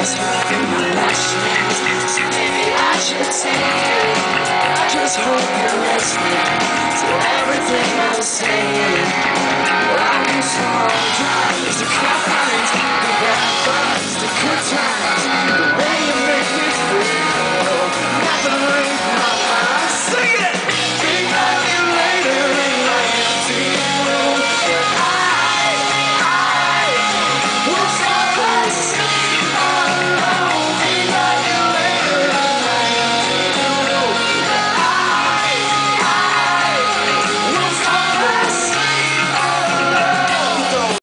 I should take you. Just hope you're listening to everything I'm saying.